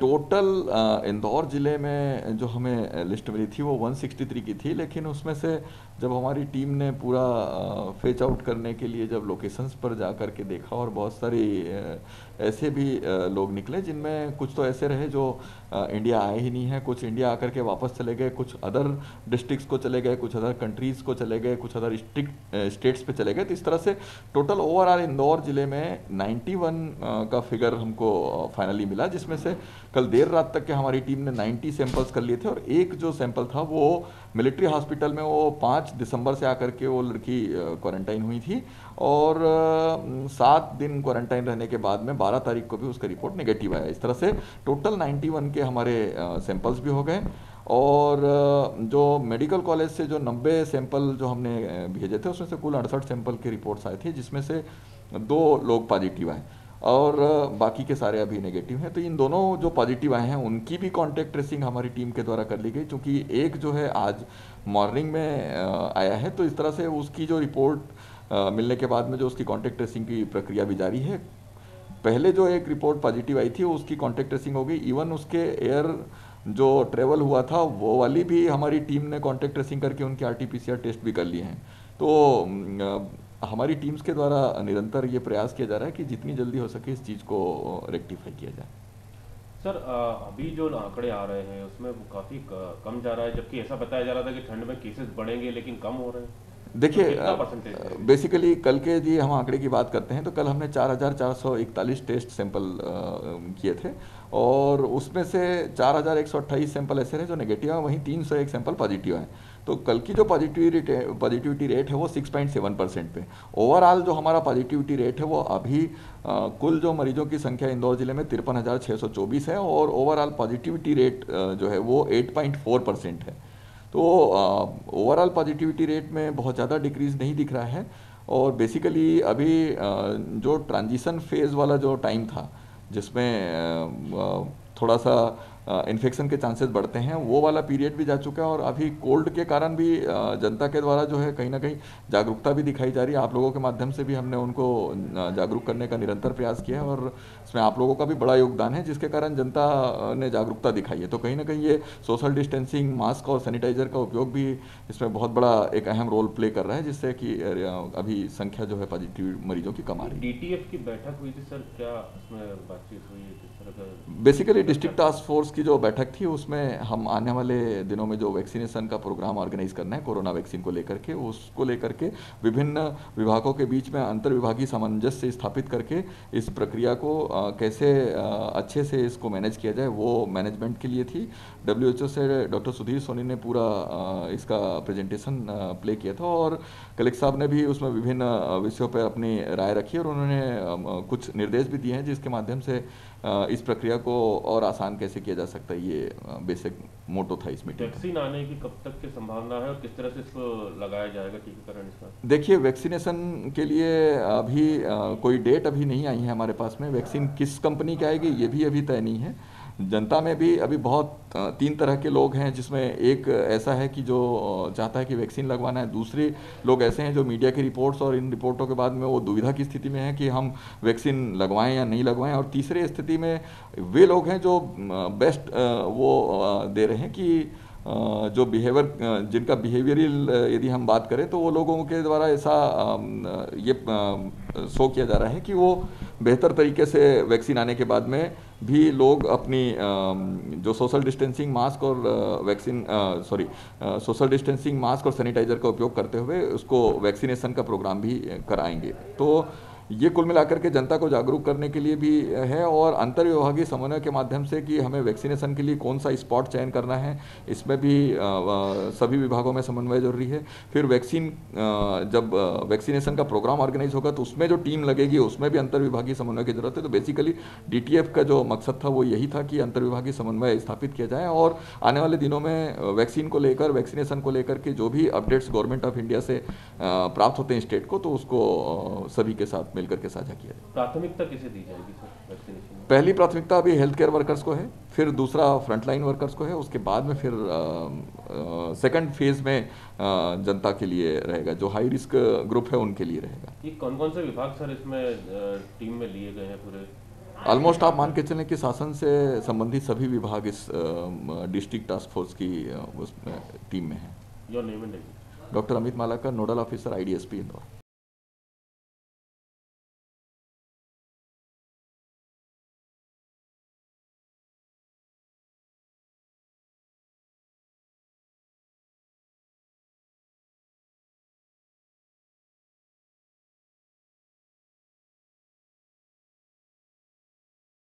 Total Indore ज़िले में जो हमें लिस्ट मिली थी वो 163 की थी लेकिन उसमें से जब हमारी टीम ने पूरा फेच आउट करने के लिए जब लोकेशंस पर जा कर के देखा और बहुत सारी ऐसे भी लोग निकले जिनमें कुछ तो ऐसे रहे जो इंडिया आए ही नहीं हैं कुछ इंडिया आकर के वापस चले गए कुछ अदर डिस्ट्रिक्ट्स को चले गए कुछ अदर कंट्रीज़ को चले गए कुछ अदर स्टेट्स पे चले गए। तो इस तरह से टोटल ओवरऑल इंदौर ज़िले में 91 अ, का फिगर हमको फाइनली मिला जिसमें से कल देर रात तक के हमारी टीम ने 90 सैंपल्स कर लिए थे और एक जो सैंपल था वो मिलिट्री हॉस्पिटल में वो पाँच दिसंबर से आकर के वो लड़की क्वारंटाइन हुई थी और सात दिन क्वारंटाइन रहने के बाद में 12 तारीख को भी उसका रिपोर्ट नेगेटिव आया। इस तरह से टोटल 91 के हमारे सैंपल्स भी हो गए और जो मेडिकल कॉलेज से जो 90 सैंपल जो हमने भेजे थे उसमें से कुल अड़सठ सैंपल के रिपोर्ट्स आए थे, जिसमें से दो लोग पॉजिटिव आए। और बाकी के सारे अभी नेगेटिव हैं। तो इन दोनों जो पॉजिटिव आए हैं, उनकी भी कांटेक्ट ट्रेसिंग हमारी टीम के द्वारा कर ली गई, क्योंकि एक जो है आज मॉर्निंग में आया है। तो इस तरह से उसकी जो रिपोर्ट मिलने के बाद में जो उसकी कांटेक्ट ट्रेसिंग की प्रक्रिया भी जारी है, पहले जो एक रिपोर्ट पॉजिटिव आई थी, उसकी कांटेक्ट ट्रेसिंग हो गई। इवन उसके एयर जो ट्रेवल हुआ था, वो वाली भी हमारी टीम ने कांटेक्ट ट्रेसिंग करके उनके आर टेस्ट भी कर लिए हैं। तो हमारी टीम्स के द्वारा निरंतर ये प्रयास किया जा रहा है कि जितनी जल्दी हो सके इस चीज़ को रेक्टिफाई किया जाए। सर अभी जो आंकड़े आ रहे हैं, उसमें काफ़ी कम जा रहा है, जबकि ऐसा बताया जा रहा था कि ठंड में केसेस बढ़ेंगे, लेकिन कम हो रहे हैं। देखिए? बेसिकली कल के जी हम आंकड़े की बात करते हैं तो कल हमने 4,441 टेस्ट सैंपल किए थे और उसमें से 4,128 सैंपल ऐसे रहे जो नेगेटिव हैं वहीं 301 सैंपल पॉजिटिव हैं। तो कल की जो पॉजिटिविटी पॉजिटिविटी रेट है वो 6.7 परसेंट पे। ओवरऑल जो हमारा पॉजिटिविटी रेट है वो अभी अ, कुल जो मरीजों की संख्या इंदौर ज़िले में तिरपन है और ओवरऑल पॉजिटिविटी रेट जो है वो 8.4 परसेंट है। तो ओवरऑल पॉजिटिविटी रेट में बहुत ज़्यादा डिक्रीज नहीं दिख रहा है और बेसिकली अभी जो ट्रांजिशन फ़ेज़ वाला जो टाइम था, जिसमें थोड़ा सा इन्फेक्शन के चांसेस बढ़ते हैं। वो वाला पीरियड भी जा चुका है और अभी कोल्ड के कारण भी जनता के द्वारा जो है कहीं ना कहीं जागरूकता भी दिखाई जा रही है। आप लोगों के माध्यम से भी हमने उनको जागरूक करने का निरंतर प्रयास किया है और इसमें आप लोगों का भी बड़ा योगदान है जिसके कारण जनता ने जागरूकता दिखाई है। तो कहीं ना कहीं ये सोशल डिस्टेंसिंग मास्क और सैनिटाइजर का उपयोग भी इसमें बहुत बड़ा एक अहम रोल प्ले कर रहा है जिससे कि अभी संख्या जो है पॉजिटिव मरीजों की कम आ रही है। डीटीएफ की बैठक हुई थी सर? क्या उसमें बातचीत हुई है बेसिकली डिस्ट्रिक्ट टास्क फोर्स की जो बैठक थी, उसमें हम आने वाले दिनों में जो वैक्सीनेशन का प्रोग्राम ऑर्गेनाइज करना है, कोरोना वैक्सीन को लेकर के, उसको लेकर के विभिन्न विभागों के बीच में अंतर विभागीय सामंजस्य स्थापित करके इस प्रक्रिया को कैसे अच्छे से इसको मैनेज किया जाए, वो मैनेजमेंट के लिए थी। डब्ल्यू से डॉक्टर सुधीर सोनी ने पूरा इसका प्रेजेंटेशन प्ले किया था और कलेक्टर साहब ने भी उसमें विभिन्न विषयों पर अपनी राय रखी और उन्होंने कुछ निर्देश भी दिए हैं, जिसके माध्यम से इस प्रक्रिया को और आसान कैसे किया जा सकता है? ये बेसिक मोटो था इस मीटिंग वैक्सीन आने की कब तक की संभावना है और किस तरह से इसको लगाया जाएगा टीकाकरण इसका? देखिए वैक्सीनेशन के लिए अभी कोई डेट अभी नहीं आई है हमारे पास में। वैक्सीन किस कंपनी की आएगी ये भी अभी तय नहीं है। जनता में भी अभी बहुत तीन तरह के लोग हैं जिसमें एक ऐसा है कि जो चाहता है कि वैक्सीन लगवाना है। दूसरे लोग ऐसे हैं जो मीडिया की रिपोर्ट्स और इन रिपोर्टों के बाद में वो दुविधा की स्थिति में है कि हम वैक्सीन लगवाएँ या नहीं लगवाएँ। और तीसरे स्थिति में वे लोग हैं जो बेस्ट वो दे रहे हैं कि जो बिहेवियर जिनका बिहेवियरल यदि हम बात करें तो वो लोगों के द्वारा ऐसा ये शो किया जा रहा है कि वो बेहतर तरीके से वैक्सीन आने के बाद में भी लोग अपनी जो सोशल डिस्टेंसिंग मास्क और vaccine sorry social distancing mask और सैनिटाइजर का उपयोग करते हुए उसको वैक्सीनेशन का प्रोग्राम भी कराएँगे। तो ये कुल मिलाकर के जनता को जागरूक करने के लिए भी है और अंतर विभागीय समन्वय के माध्यम से कि हमें वैक्सीनेशन के लिए कौन सा स्पॉट चयन करना है, इसमें भी सभी विभागों में समन्वय ज़रूरी है। फिर वैक्सीन जब वैक्सीनेशन का प्रोग्राम ऑर्गेनाइज होगा तो उसमें जो टीम लगेगी उसमें भी अंतर विभागीय समन्वय की ज़रूरत है। तो बेसिकली डीटीएफ का जो मकसद था वो यही था कि अंतर विभागीय समन्वय स्थापित किया जाए और आने वाले दिनों में वैक्सीन को लेकर, वैक्सीनेशन को लेकर के जो भी अपडेट्स गवर्नमेंट ऑफ़ इंडिया से प्राप्त होते हैं स्टेट को तो उसको सभी के साथ मिलकर के साझा किया जाए। प्राथमिकता किसे दी जाएगी सर वैक्सीनेशन पहली प्राथमिकता अभी हेल्थ केयर वर्कर्स को है फिर दूसरा फ्रंटलाइन वर्कर्स को है उसके बाद में फिर सेकंड फ़ेज़ में अ, जनता के लिए रहेगा जो हाई रिस्क ग्रुप है उनके लिए रहेगा। ये कौन कौन से विभाग सर इसमें टीम में लिए गए हैं पूरे? ऑलमोस्ट आप मान के चलें कि शासन से संबंधित सभी विभाग इस डिस्ट्रिक्ट टास्क फोर्स की उस टीम में हैं। Doctor Amit Malakar nodal officer IDSP Indore